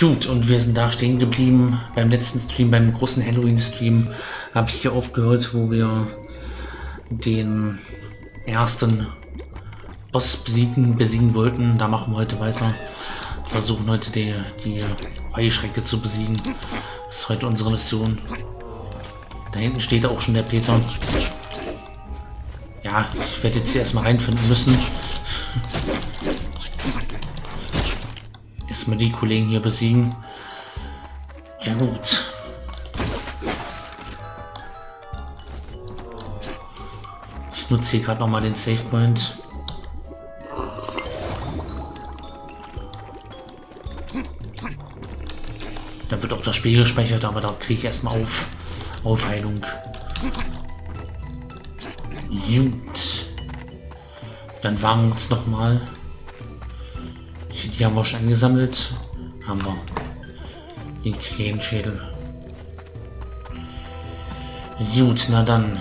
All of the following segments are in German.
Gut, und wir sind da stehen geblieben. Beim letzten Stream, beim großen Halloween-Stream, habe ich hier aufgehört, wo wir den ersten Boss besiegen, besiegen wollten. Da machen wir heute weiter. Versuchen heute die, die Heuschrecke zu besiegen. Das ist heute unsere Mission. Da hinten steht auch schon der Peter. Ja, ich werde jetzt hier erstmal reinfinden müssen. Erstmal die Kollegen hier besiegen. Ja gut. Ich nutze hier gerade nochmal den Save Point. Da wird auch das Spiel gespeichert, aber da kriege ich erstmal auf Aufheilung. Gut. Dann wagen wir uns nochmal. Die haben wir schon eingesammelt. Haben wir. Den Krähenschädel. Gut, na dann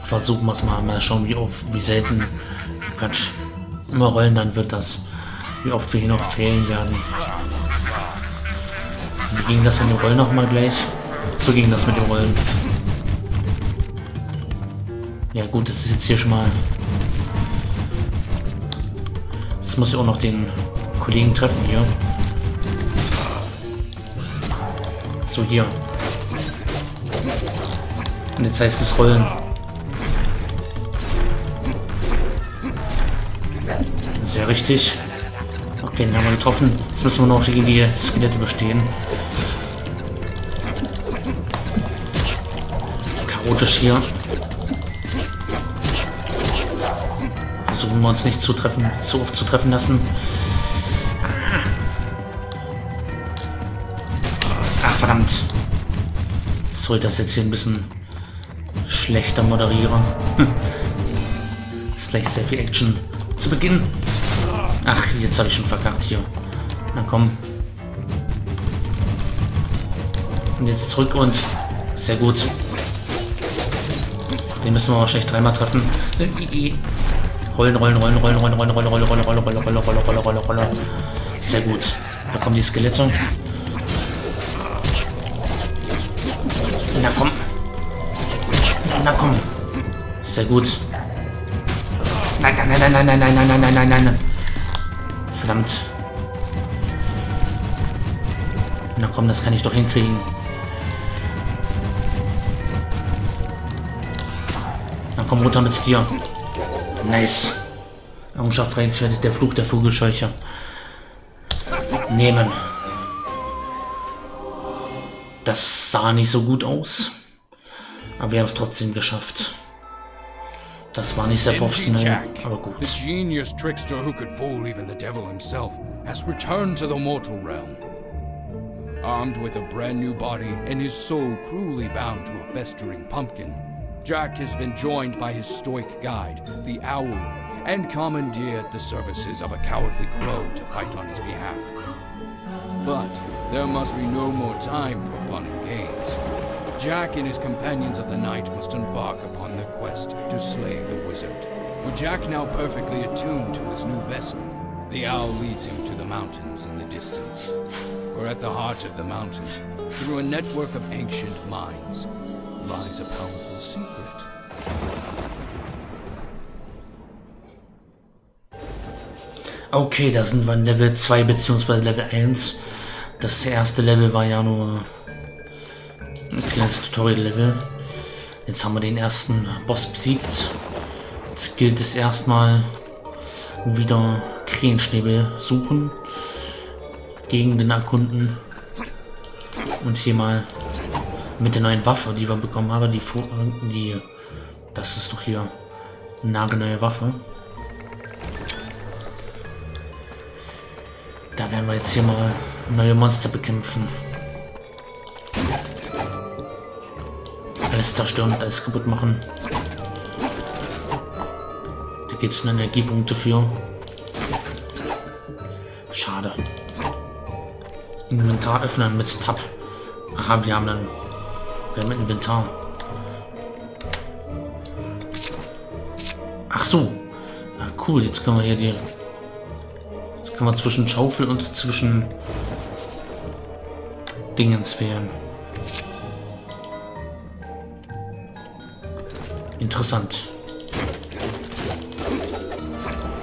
versuchen wir es mal. Mal schauen, wie oft, wie selten. Quatsch. Immer rollen, dann wird das. Wie oft wir hier noch fehlen werden. Wie ging das mit dem Rollen nochmal gleich? So ging das mit dem Rollen. Ja gut, das ist jetzt hier schon mal... Jetzt muss ich auch noch den Kollegen treffen hier. So, hier. Und jetzt heißt es Rollen. Sehr richtig. Okay, den haben wir getroffen. Jetzt müssen wir noch gegen die Skelette bestehen. Chaotisch hier. Versuchen wir uns nicht zu treffen, zu oft zu treffen lassen. Soll das jetzt hier ein bisschen schlechter moderieren? Ist gleich sehr viel Action zu Beginn. Ach, jetzt habe ich schon verkackt hier. Na komm. Und jetzt zurück und sehr gut. Den müssen wir wahrscheinlich dreimal treffen. Rollen, rollen, rollen, rollen, rollen, rollen, rollen, rollen, rollen, rollen, rollen, rollen, rollen, rollen, rollen, rollen. Sehr gut. Da kommen die Skelette. Na komm. Sehr gut. Nein, nein, nein, nein, nein, nein, nein, nein, nein, nein, nein, nein. Verdammt. Na komm, das kann ich doch hinkriegen. Na komm, runter mit dir. Nice. Errungenschaft freigeschaltet, der Fluch der Vogelscheuche. Nehmen. Das sah nicht so gut aus. Aber wir haben es trotzdem geschafft. Das war nicht sehr professionell, aber gut. The genius trickster who could fool even the devil himself has returned to the mortal realm. Armed with a brand new body and his soul cruelly bound to a festering pumpkin, Jack has been joined by his stoic guide, the Owl, and commandeered the services of a cowardly crow to fight on his behalf. But there must be no more time for fun and games. Jack and his companions of the night must embark upon their quest to slay the wizard. With Jack now perfectly attuned to his new vessel, the owl leads him to the mountains in the distance. For at the heart of the mountain, through a network of ancient mines, lies a powerful secret. Okay, da sind wir in Level 2 bzw. Level 1. Das erste Level war ja nur ein kleines Tutorial-Level. Jetzt haben wir den ersten Boss besiegt. Jetzt gilt es erstmal wieder Krähenschnäbel suchen, gegen den erkunden und hier mal mit der neuen Waffe, die wir bekommen haben, die, die das ist doch hier eine nagelneue Waffe. Da werden wir jetzt hier mal neue Monster bekämpfen. Alles zerstören alles kaputt machen. Da gibt es Energiepunkte für. Schade. Inventar öffnen mit Tab. Aha, wir haben dann wir haben Inventar. Ach so. Ah, cool, jetzt können wir hier die... Jetzt können wir zwischen Schaufel und zwischen Dingens fehlen. Interessant.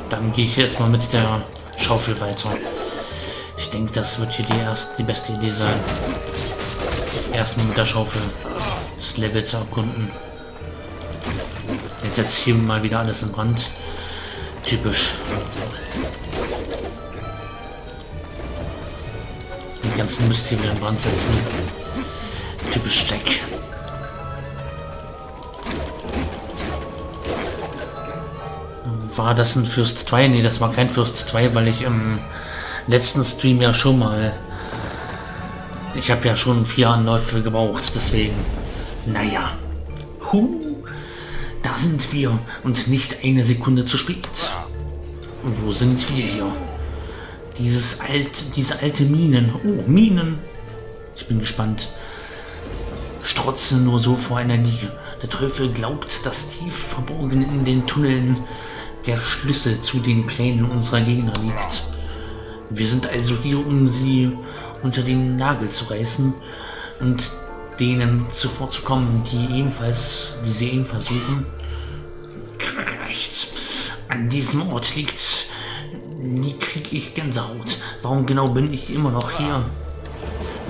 Dann gehe ich erstmal mit der Schaufel weiter. Ich denke, das wird hier die erste, die beste Idee sein. Erstmal mit der Schaufel das Level zu erkunden. Jetzt setzt hier mal wieder alles in Brand. Typisch. Die ganzen Mist hier wieder in Brand setzen. Typisch Jack. War das ein Fürst 2? Nee, das war kein Fürst 2, weil ich im letzten Stream ja schon mal... Ich habe ja schon vier Anläufe gebraucht, deswegen... Naja. Huh, da sind wir und nicht eine Sekunde zu spät. Wo sind wir hier? Dieses alt, diese alte Minen. Oh, Minen. Ich bin gespannt. Strotzen nur so vor Energie. Der Teufel glaubt, dass tief verborgen in den Tunneln der Schlüssel zu den Plänen unserer Gegner liegt. Wir sind also hier, um sie unter den Nagel zu reißen und denen zuvorzukommen, die ebenfalls, die sie ebenfalls suchen. Rechts. An diesem Ort liegt, krieg ich Gänsehaut. Warum genau bin ich immer noch hier?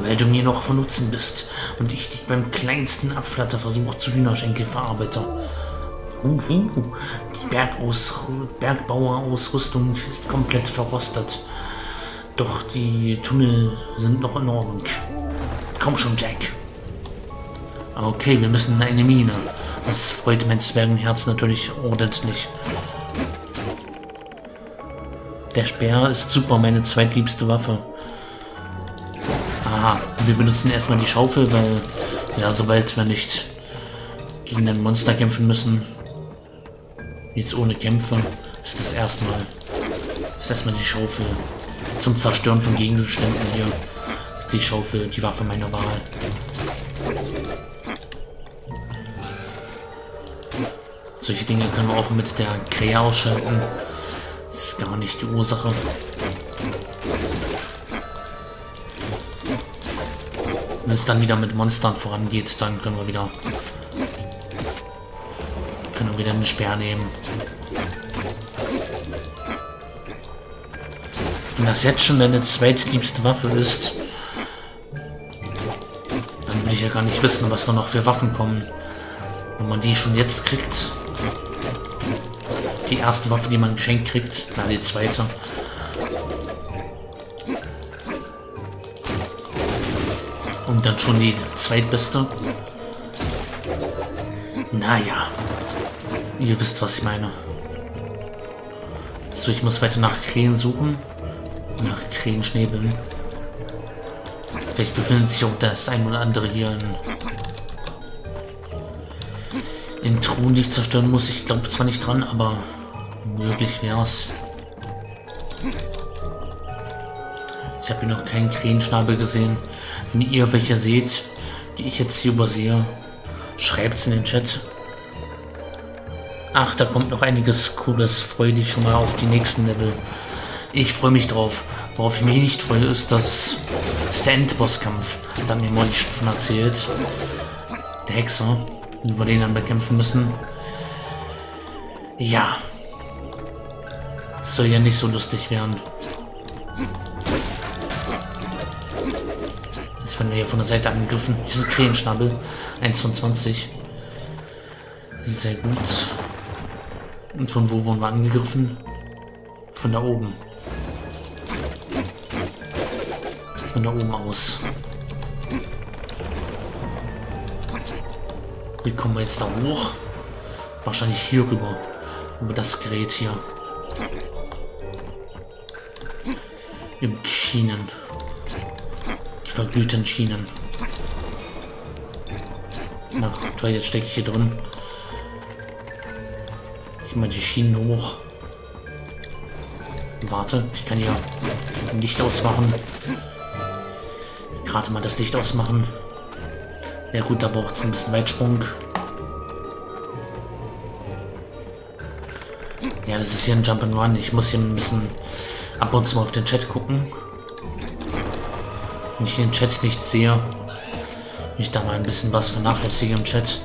Weil du mir noch von Nutzen bist und ich dich beim kleinsten Abflatterversuch zu Hühnerschenkel verarbeite. Die Bergaus Bergbauerausrüstung ist komplett verrostet. Doch die Tunnel sind noch in Ordnung. Komm schon, Jack. Okay, wir müssen in eine Mine. Das freut mein Zwergenherz natürlich ordentlich. Der Speer ist super, meine zweitliebste Waffe. Aha, wir benutzen erstmal die Schaufel, weil, ja, sobald wir nicht gegen ein Monster kämpfen müssen, jetzt ohne Kämpfe, ist das erstmal, ist erstmal die Schaufel zum Zerstören von Gegenständen hier. Ist die Schaufel die Waffe meiner Wahl. Solche Dinge können wir auch mit der Krähe ausschalten. Das ist gar nicht die Ursache. Wenn es dann wieder mit Monstern vorangeht, dann können wir wieder können wir wieder einen Speer nehmen. Wenn das jetzt schon deine zweitliebste Waffe ist, dann will ich ja gar nicht wissen, was da noch für Waffen kommen. Wenn man die schon jetzt kriegt, die erste Waffe, die man geschenkt kriegt. Na, die zweite. Und dann schon die zweitbeste. Naja. Ihr wisst, was ich meine. So, ich muss weiter nach Krähen suchen. Nach Krähenschnäbeln. Vielleicht befindet sich auch das ein oder andere hier in in Truhen, die ich zerstören muss. Ich glaube zwar nicht dran, aber möglich wäre es. Ich habe hier noch keinen Krähenschnabel gesehen. Wenn ihr welche seht, die ich jetzt hier übersehe, schreibt es in den Chat. Ach, da kommt noch einiges Cooles. Freue dich schon mal auf die nächsten Level. Ich freue mich drauf. Worauf ich mich nicht freue, ist, dass ist der Endbosskampf. Da hat mir Molly schon von erzählt. Der Hexer, wie wir den dann bekämpfen müssen. Ja, soll ja nicht so lustig werden. Jetzt werden wir hier von der Seite angegriffen. Dieses Krähenschnabel. 1 von 20. Sehr gut. Und von wo wurden wir angegriffen? Von da oben. Von da oben aus. Wie kommen wir jetzt da hoch? Wahrscheinlich hier rüber. Über das Gerät hier. Im Schienen. Die verglühten Schienen. Na, toll, jetzt stecke ich hier drin. Ich mal die Schienen hoch. Warte, ich kann hier Licht ausmachen. Gerade mal das Licht ausmachen. Ja gut, da braucht es ein bisschen Weitsprung. Ja, das ist hier ein Jump'n'Run. Ich muss hier ein bisschen ab und zu mal auf den Chat gucken. Wenn ich den Chat nicht sehe, ich da mal ein bisschen was vernachlässige im Chat,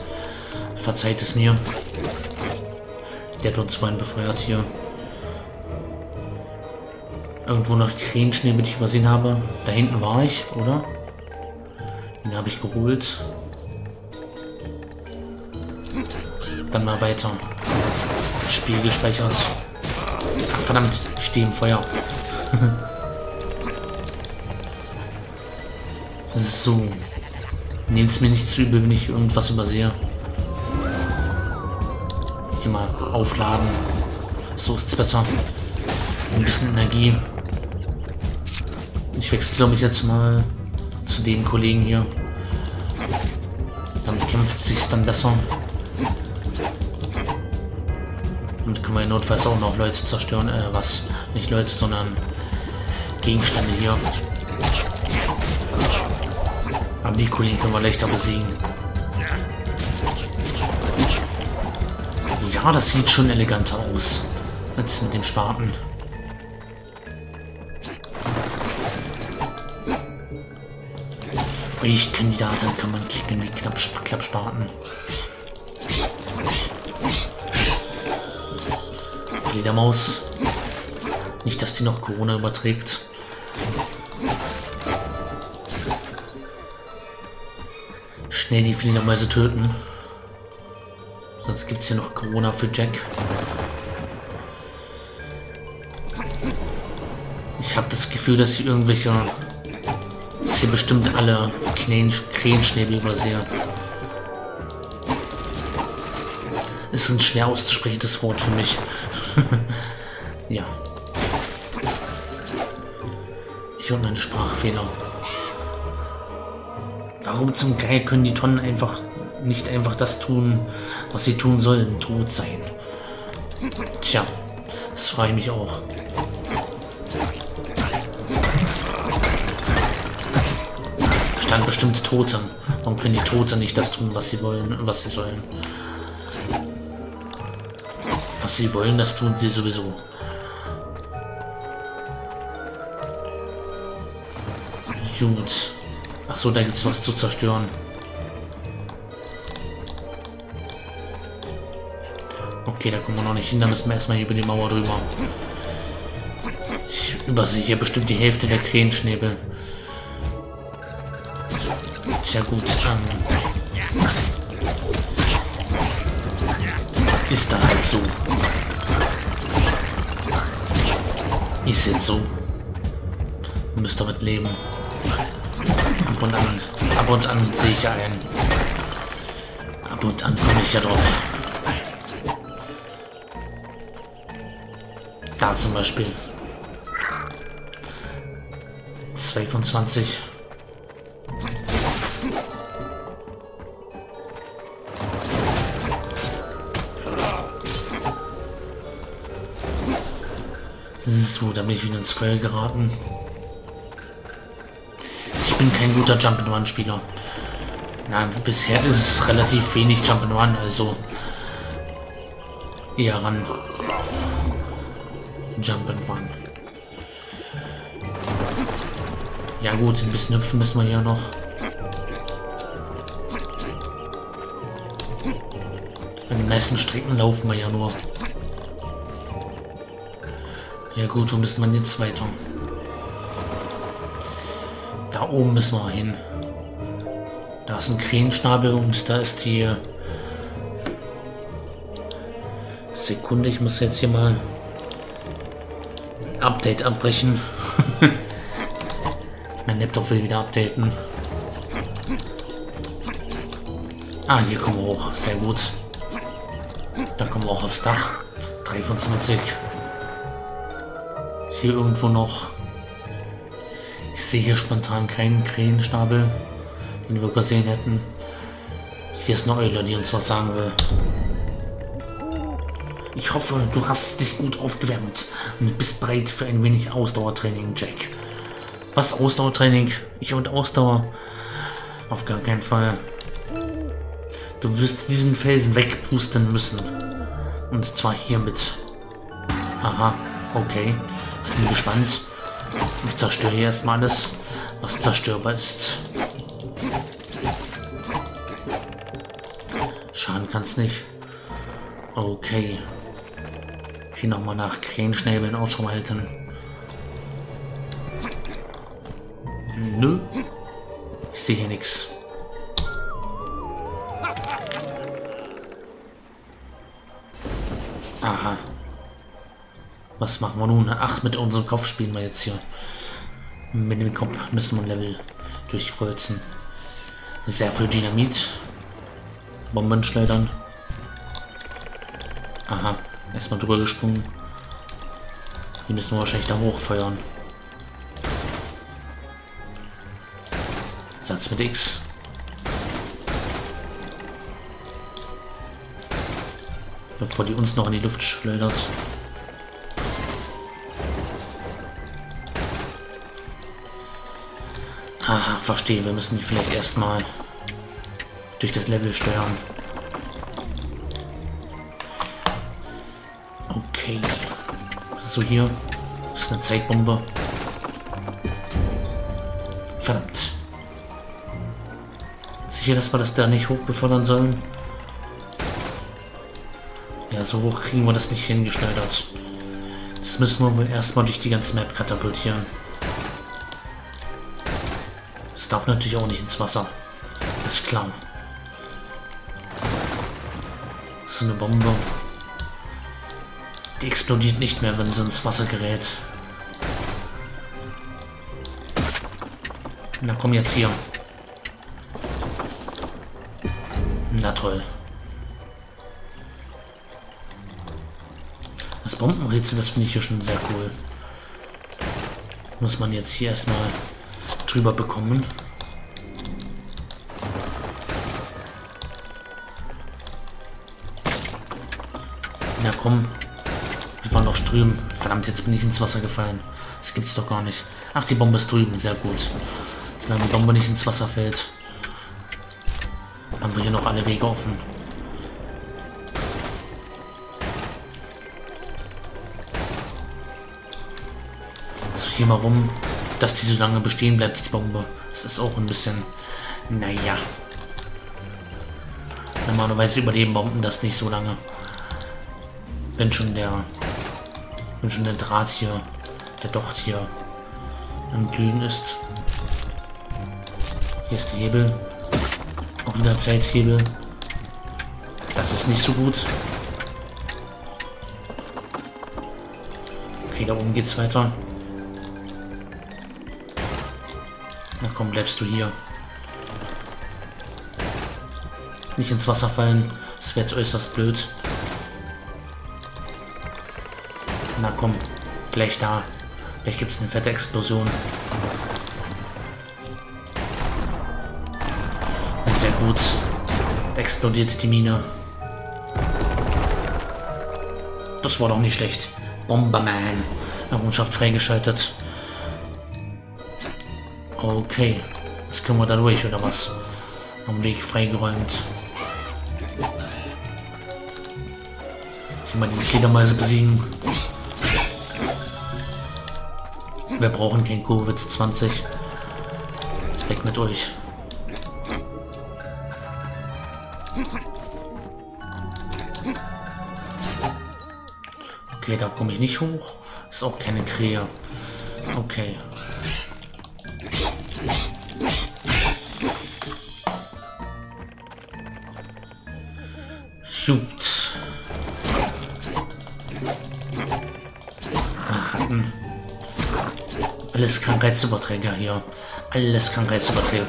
verzeiht es mir. Der hat uns vorhin befeuert hier. Irgendwo noch Krähenschnee, mit ich übersehen habe. Da hinten war ich, oder? Den habe ich geholt. Dann mal weiter. Spiel gespeichert. Ach, verdammt, ich stehe im Feuer. so. Nehmt es mir nicht zu übel, wenn ich irgendwas übersehe. Aufladen. So ist es besser. Ein bisschen Energie. Ich wechsle, glaube ich, jetzt mal zu den Kollegen hier. Dann kämpft sich dann besser. Und können wir notfalls auch noch Leute zerstören. Äh, was? Nicht Leute, sondern Gegenstände hier. Aber die Kollegen können wir leichter besiegen. Ja, das sieht schon eleganter aus. Als mit dem Spaten. Ich Kandidat, dann kann man klicken wie knapp Klappspaten. Fledermaus. Nicht, dass die noch Corona überträgt. Schnell die Fledermäuse töten. Gibt es hier noch Corona für Jack. Ich habe das Gefühl, dass hier irgendwelche... Dass hier bestimmt alle Krähenschnäbel übersehe. Ist ein schwer auszusprechendes Wort für mich. ja. Ich und ein Sprachfehler. Warum zum Geil können die Tonnen einfach nicht einfach das tun, was sie tun sollen, tot sein? Tja, das ich mich auch. Stand bestimmt Toten. Warum können die Toten nicht das tun, was sie wollen, was sie sollen? Was sie wollen, das tun sie sowieso. Gut. Achso, da gibt es was zu zerstören. Okay, da kommen wir noch nicht hin. Da müssen wir erstmal hier über die Mauer drüber. Ich übersehe hier bestimmt die Hälfte der Krähenschnäbel. Tja gut, ähm, Ist da halt so. Ist jetzt so. Müsst damit leben. Ab und an, ab und an sehe ich ein. Ab und an komme ich ja drauf. Da zum Beispiel. 2 von 20. So, da bin ich wieder ins Feuer geraten bin kein guter Jump'n'Run-Spieler. Nein, bisher ist es relativ wenig Jump'n'Run, also eher ran. Jump'n'Run. Ja gut, ein bisschen hüpfen müssen wir ja noch. Den meisten Strecken laufen wir ja nur. Ja gut, wo müssen wir jetzt weiter? Da oben müssen wir hin. Da ist ein Krähenschnabel und da ist die... Sekunde, ich muss jetzt hier mal Update abbrechen. mein Laptop will wieder updaten. Ah, hier kommen wir hoch. Sehr gut. Da kommen wir auch aufs Dach. 3 von 20. Hier irgendwo noch sehe hier spontan keinen Krähenschnabel, den wir übersehen hätten. Hier ist eine Eule, die uns was sagen will. Ich hoffe, du hast dich gut aufgewärmt und bist bereit für ein wenig Ausdauertraining, Jack. Was Ausdauertraining? Ich und Ausdauer? Auf gar keinen Fall. Du wirst diesen Felsen wegpusten müssen. Und zwar hiermit. Aha, okay. Ich bin gespannt. Ich zerstöre hier erstmal alles. was zerstörbar ist. Schaden kann's nicht. Okay. Hier nochmal nach Krähenschnäbeln Ausschau halten. Nö. Ich sehe hier nichts. Aha. Was machen wir nun? Ach, mit unserem Kopf spielen wir jetzt hier. Mit dem Kopf müssen wir ein Level durchkreuzen. Sehr viel Dynamit. Bomben schleudern. Aha, erstmal drüber gesprungen. Die müssen wir wahrscheinlich da hochfeuern. Satz mit X. Bevor die uns noch in die Luft schleudert. Aha, verstehe. Wir müssen die vielleicht erstmal durch das Level steuern. So, hier ist eine Zeitbombe. Verdammt. Sicher, dass wir das da nicht hoch befördern sollen? Ja, so hoch kriegen wir das nicht hingeschneidert. Das müssen wir wohl erstmal durch die ganze Map katapultieren. Das darf natürlich auch nicht ins Wasser. Das ist klar. So eine Bombe. Die explodiert nicht mehr, wenn sie ins Wasser gerät. Na komm jetzt hier. Na toll. Das Bombenrätsel, das finde ich hier schon sehr cool. Muss man jetzt hier erstmal drüber bekommen. Na komm. Doch drüben. Verdammt, jetzt bin ich ins Wasser gefallen. Das gibt's doch gar nicht. Ach, die Bombe ist drüben. Sehr gut. Solange die Bombe nicht ins Wasser fällt, haben wir hier noch alle Wege offen. So, hier mal rum dass die so lange bestehen bleibt, die Bombe. Das ist auch ein bisschen, naja. Normalerweise überleben Bomben das nicht so lange. Wenn schon der, wenn schon der Draht hier, der Docht hier am Glühen ist. Hier ist der Hebel. Auch wieder Zeithebel. Das ist nicht so gut. Okay, da oben geht's weiter. Na komm, bleibst du hier. Nicht ins Wasser fallen. Das wäre jetzt äußerst blöd. Na komm, gleich da. Vielleicht gibt es eine fette Explosion. Sehr gut. Explodiert die Mine. Das war doch nicht schlecht. Bomberman. Errungenschaft freigeschaltet. Okay. Jetzt können wir da durch, oder was? Am Weg freigeräumt. Hier mal die Fledermäuse besiegen. Wir brauchen kein Covid 20. Weg mit euch. Okay, da komme ich nicht hoch. Ist auch keine Krähe. Okay. Shoot. Alles Krankheitsüberträger hier. Alles Krankheitsüberträger.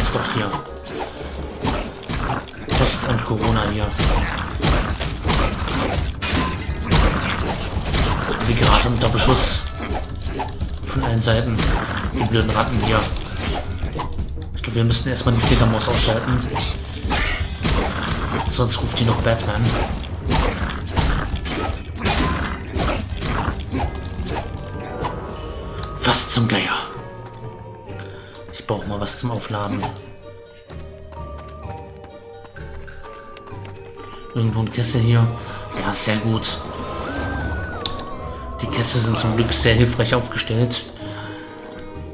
Ist doch hier. Pest und Corona hier. Wie gerade unter Beschuss. Von allen Seiten. Die blöden Ratten hier. Ich glaube, wir müssen erstmal die Fledermaus ausschalten. Sonst ruft die noch Batman. Was zum Geier? Ich brauche mal was zum Aufladen. Irgendwo ein Kessel hier. Ja, sehr gut. Die Kessel sind zum Glück sehr hilfreich aufgestellt.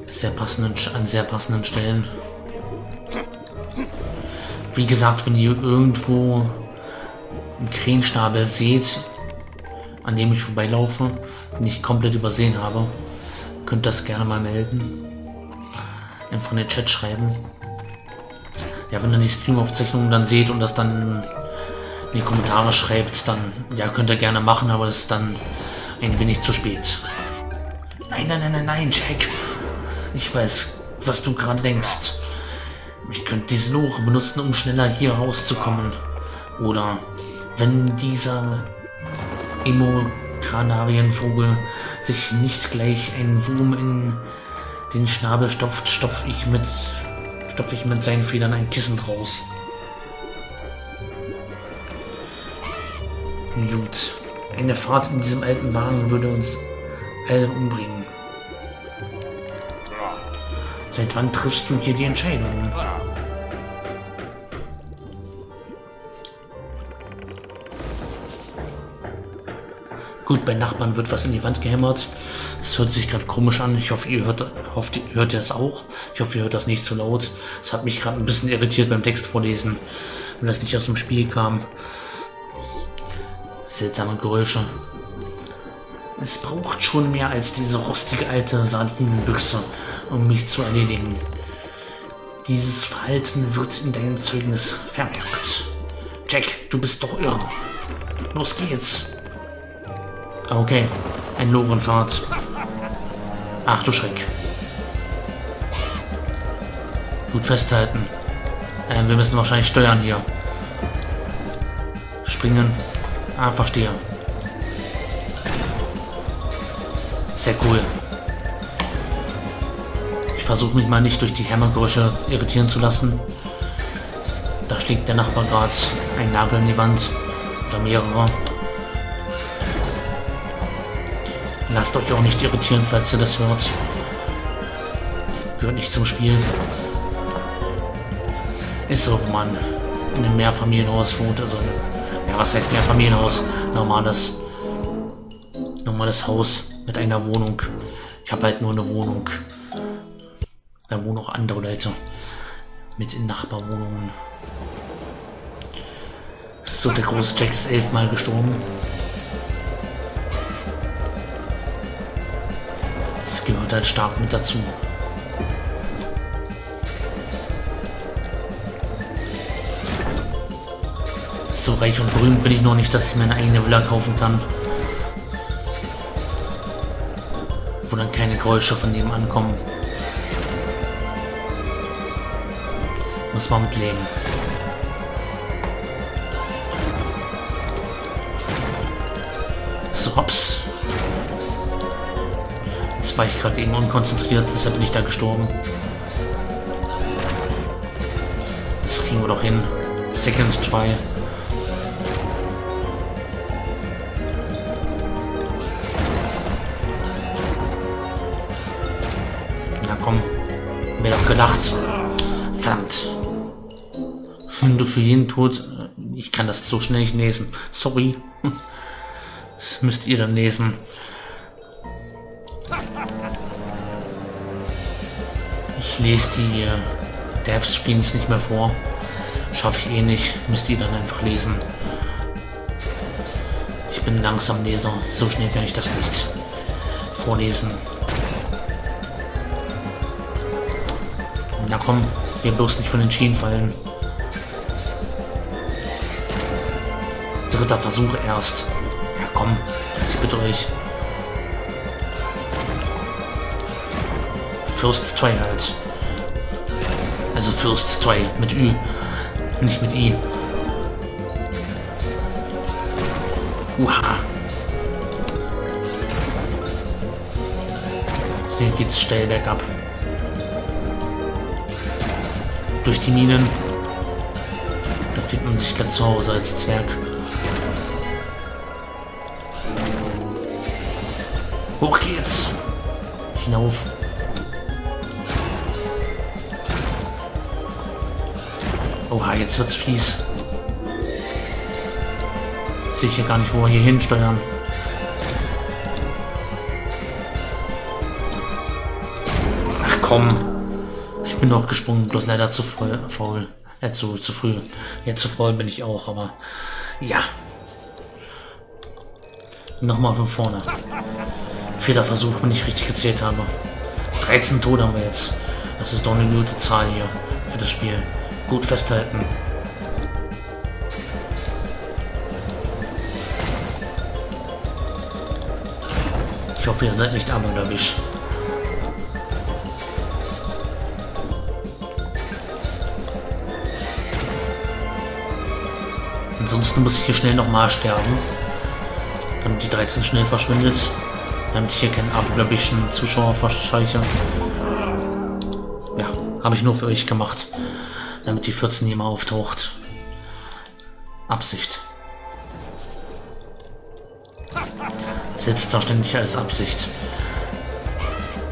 Sehr passenden, an sehr passenden Stellen. Wie gesagt, wenn ihr irgendwo einen Krähenstapel seht, an dem ich vorbeilaufe, den ich komplett übersehen habe, könnt das gerne mal melden. Einfach in den Chat schreiben. Ja, wenn ihr die Streamaufzeichnungen dann seht und das dann in die Kommentare schreibt, dann ja, könnt ihr gerne machen, aber es ist dann ein wenig zu spät. Nein, nein, nein, nein, nein, Jack. Ich weiß, was du gerade denkst. Ich könnte diese Lore benutzen, um schneller hier rauszukommen. Oder wenn dieser Emo-Kanarienvogel sich nicht gleich einen Wurm in den Schnabel stopft, stopfe ich mit stopfe ich mit seinen Federn ein Kissen raus. Gut. Eine Fahrt in diesem alten Wagen würde uns alle umbringen. Seit wann triffst du hier die Entscheidung? Gut, bei Nachbarn wird was in die Wand gehämmert. Es hört sich gerade komisch an. Ich hoffe, ihr hört, hofft, ihr das auch. Ich hoffe, ihr hört das nicht zu laut. Es hat mich gerade ein bisschen irritiert beim Text vorlesen, wenn das nicht aus dem Spiel kam. Seltsame Geräusche. Es braucht schon mehr als diese rostige alte Sardinenbüchse um mich zu erledigen. Dieses Verhalten wird in deinem Zeugnis vermerkt. Jack, du bist doch irre. Los geht's. Okay, ein Lorenfahrt. Ach du Schreck. Gut festhalten. Ähm, wir müssen wahrscheinlich steuern hier. Springen. Ah, verstehe. Sehr cool versuche mich mal nicht durch die Hämmergeräusche irritieren zu lassen. Da schlägt der Nachbar gerade ein Nagel in die Wand. Oder mehrere. Lasst euch auch nicht irritieren, falls ihr das hört. Gehört nicht zum Spiel. Ist so, wenn man in einem Mehrfamilienhaus wohnt. Also, ja, was heißt Mehrfamilienhaus? Normales, normales Haus mit einer Wohnung. Ich habe halt nur eine Wohnung. Da wohnen auch andere Leute mit in Nachbarwohnungen. So, der große Jack ist elfmal gestorben. Gehört halt stark mit dazu. So reich und berühmt bin ich noch nicht, dass ich meine eigene Villa kaufen kann. Wo dann keine Geräusche von dem ankommen. Muss man mitleben. So, hops. War ich gerade eben unkonzentriert, deshalb bin ich da gestorben. Das kriegen wir doch hin. Second Try. Na komm. Mir doch gedacht. Verdammt. Wenn du für jeden Tod... Ich kann das so schnell nicht lesen. Sorry. Das müsst ihr dann lesen. Ich lese die äh, Dev-Screens nicht mehr vor. Schaffe ich eh nicht. Müsst ihr dann einfach lesen. Ich bin langsam Leser. So schnell kann ich das nicht vorlesen. Na komm, wir bloß nicht von den Schienen fallen. Dritter Versuch erst. Ja, komm. Ich bitte euch. First Try halt. Also First Try mit Ü. Nicht mit I. Uha. Hier geht's steil bergab. Durch die Minen. Da fühlt man sich da zu Hause als Zwerg. Hoch geht's. Hinauf. Oha, jetzt wird's fies. Sehe ich hier gar nicht, wo wir hier hinsteuern. Ach komm. Ich bin noch gesprungen, bloß leider zu faul. Äh, zu, zu früh. Ja, zu faul bin ich auch, aber ja. Nochmal von vorne. Vierter Versuch, wenn ich richtig gezählt habe. 13 Tode haben wir jetzt. Das ist doch eine gute Zahl hier für das Spiel. Gut festhalten. Ich hoffe, ihr seid nicht abergläubisch. Ansonsten muss ich hier schnell nochmal sterben. Damit die 13 schnell verschwindet. Damit ich hier keinen abergläubischen Zuschauer verscheuche. Ja, habe ich nur für euch gemacht. Damit die 14 hier mal auftaucht. Absicht. Selbstverständlich alles Absicht.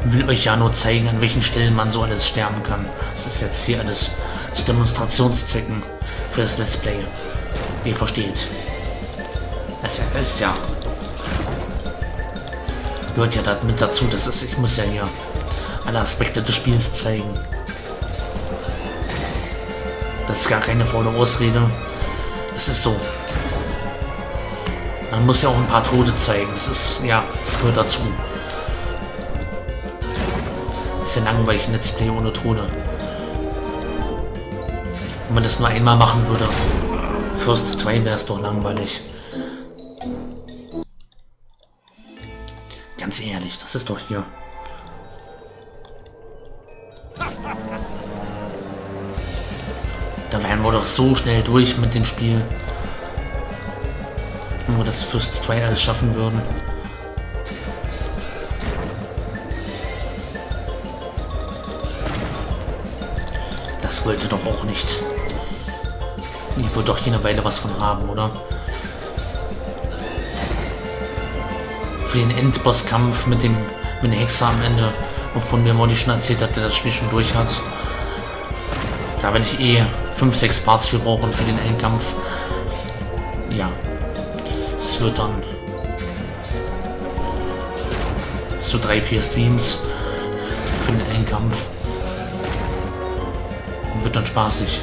Will euch ja nur zeigen, an welchen Stellen man so alles sterben kann. Das ist jetzt hier alles zu Demonstrationszwecken für das Let's Play. Ihr versteht. Es ist ja... Gehört ja damit dazu, dass es, ich muss ja hier alle Aspekte des Spiels zeigen. Das ist gar keine faule Ausrede. Es ist so. Man muss ja auch ein paar Tode zeigen. Das ist, ja, das gehört dazu. Das ist ja langweilig, ein Let's Play ohne Tode. Wenn man das nur einmal machen würde. First 2 wäre es doch langweilig. Ganz ehrlich, das ist doch hier. So schnell durch mit dem Spiel. Wir das First 2 alles schaffen würden. Das wollte doch auch nicht. Ich wollte doch hier eine Weile was von haben, oder? Für den Endbosskampf mit dem mit dem Hexer am Ende, wovon mir Molly schon erzählt hat, der das Spiel schon durch hat. Da werde ich eh 5, 6 Parts für brauchen für den Endkampf. Ja. Es wird dann so drei, vier Streams für den Endkampf. Wird dann spaßig.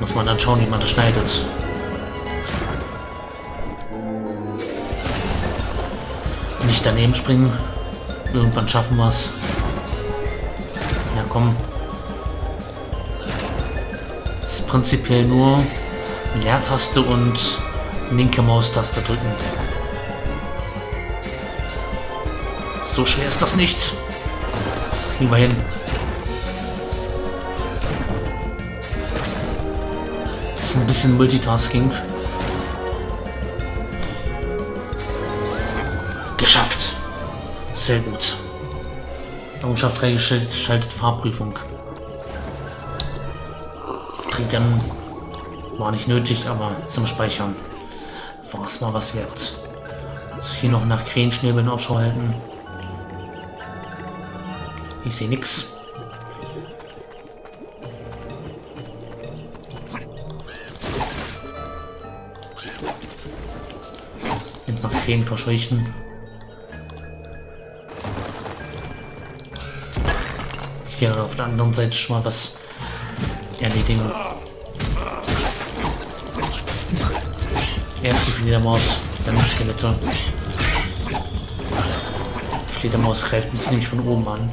Muss man dann schauen, wie man das schneidet. Nicht daneben springen. Irgendwann schaffen wir es. Ja, komm. Das ist prinzipiell nur Leertaste und linke Maustaste drücken. So schwer ist das nicht. Das kriegen wir hin. ist ein bisschen Multitasking. Geschafft. Sehr gut. Errungenschaft freigeschaltet Fahrprüfung. Trinkern war nicht nötig, aber zum Speichern war es mal was wert. Muss hier noch nach Krähenschnäbeln Ausschau halten. Ich sehe nichts. Krähen verscheuchen. Hier auf der anderen Seite schon mal was erledigen. Erst die Fledermaus, dann die Skelette. Fledermaus greift uns nämlich von oben an.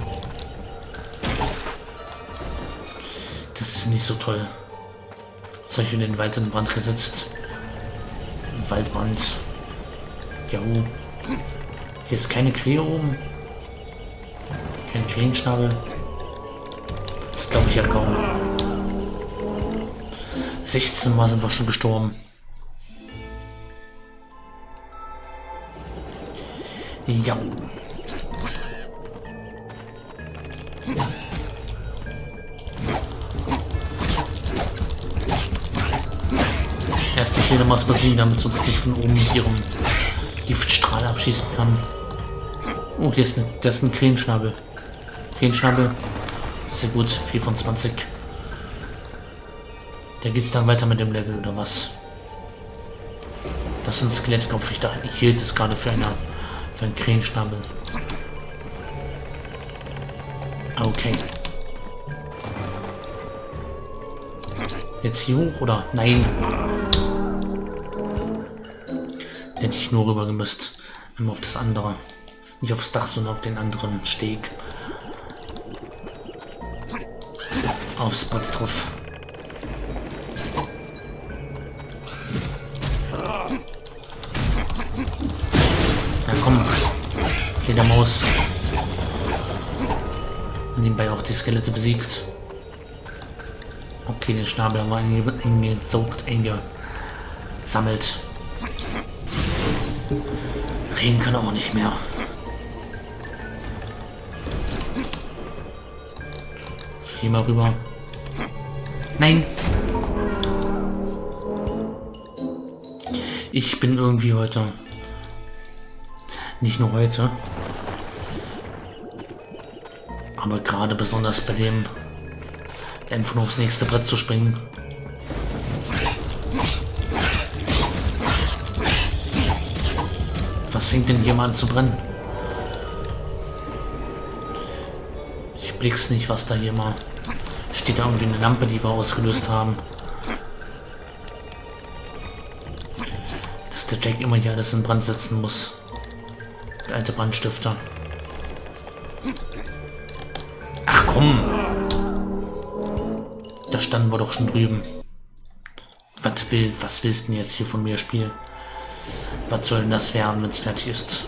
Das ist nicht so toll. Jetzt habe ich in den Wald in Brand gesetzt. Waldbrand. Ja, Hier ist keine Krähe oben. Kein Krähenschnabel. Glaube ich ja kaum. 16 Mal sind wir schon gestorben. Ja. Erst die Fledermaus besiegen, damit uns nicht von oben mit ihrem Giftstrahl abschießen kann. Oh, hier ist, eine, das ist ein Krähenschnabel. Krähenschnabel. Sehr gut, 4 von 20. Da geht's dann weiter mit dem Level oder was? Das ist ein Skelettkopf. Ich dachte, ich hielt es gerade für eine Für einen Krähenschnabel. Okay. Jetzt hier hoch oder? Nein. Hätte ich nur rüber gemüsst. Immer auf das andere. Nicht aufs Dach, sondern auf den anderen Steg. Aufs Spot drauf. Na komm. Hier der Maus. Nebenbei auch die Skelette besiegt. Okay, den Schnabel haben wir eingesaugt, eingesammelt. Reden kann auch nicht mehr. So, hier mal rüber. Nein! Ich bin irgendwie heute. Nicht nur heute. Aber gerade besonders bei dem Dämpfen aufs nächste Brett zu springen. Was fängt denn hier mal an zu brennen? Ich blick's nicht, was da hier mal... Steht da irgendwie eine Lampe, die wir ausgelöst haben. Dass der Jack immer hier alles in Brand setzen muss. Der alte Brandstifter. Ach komm! Da standen wir doch schon drüben. Was will, was willst du denn jetzt hier von mir spielen? Was soll denn das werden, wenn es fertig ist?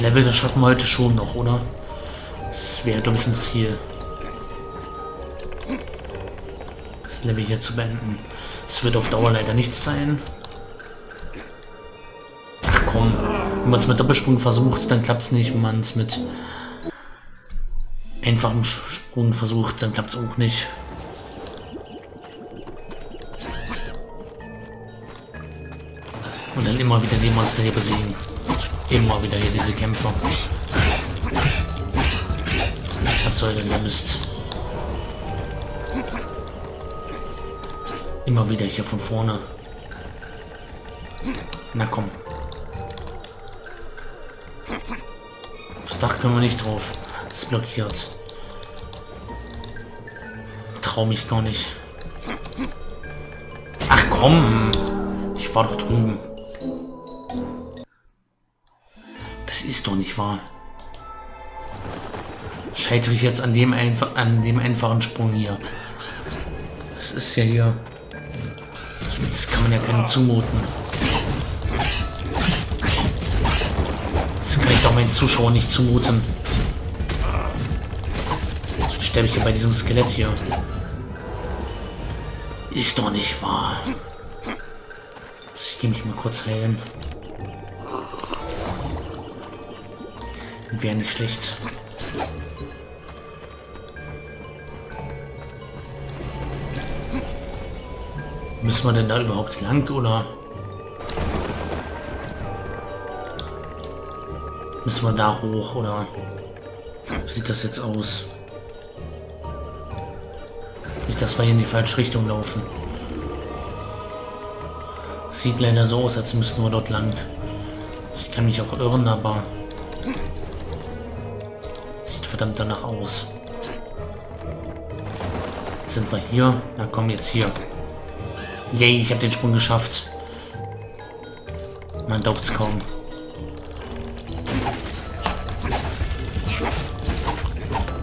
Das Level, das schaffen wir heute schon noch, oder? Das wäre, glaube ich, ein Ziel. Das Level hier zu beenden. Es wird auf Dauer leider nichts sein. Ach komm, wenn man es mit Doppelsprung versucht, dann klappt es nicht. Wenn man es mit einfachen Sprung versucht, dann klappt es auch nicht. Und dann immer wieder die Monster hier besiegen. Immer wieder hier diese Kämpfer. Was soll denn der Mist? Immer wieder hier von vorne. Na komm. Das Dach können wir nicht drauf. Ist blockiert. Trau mich gar nicht. Ach komm! Ich war doch drüben. Ist doch nicht wahr. Scheitere ich jetzt an dem, einf an dem einfachen Sprung hier. Das ist ja hier... Das kann man ja keinen zumuten. Das kann ich doch meinen Zuschauern nicht zumuten sterbe ich hier bei diesem Skelett hier. Ist doch nicht wahr. Ich gehe mich mal kurz heilen. Wäre nicht schlecht. Müssen wir denn da überhaupt lang oder? Müssen wir da hoch oder? Wie sieht das jetzt aus? Nicht, dass wir hier in die falsche Richtung laufen. Sieht leider so aus, als müssten wir dort lang. Ich kann mich auch irren, aber... Verdammt danach aus. Sind wir hier. Na komm, jetzt hier. Yay, ich habe den Sprung geschafft. Man glaubt es kaum.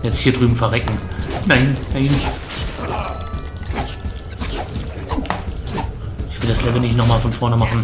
Jetzt hier drüben verrecken. Nein, nein. will das Level nicht nochmal von vorne machen.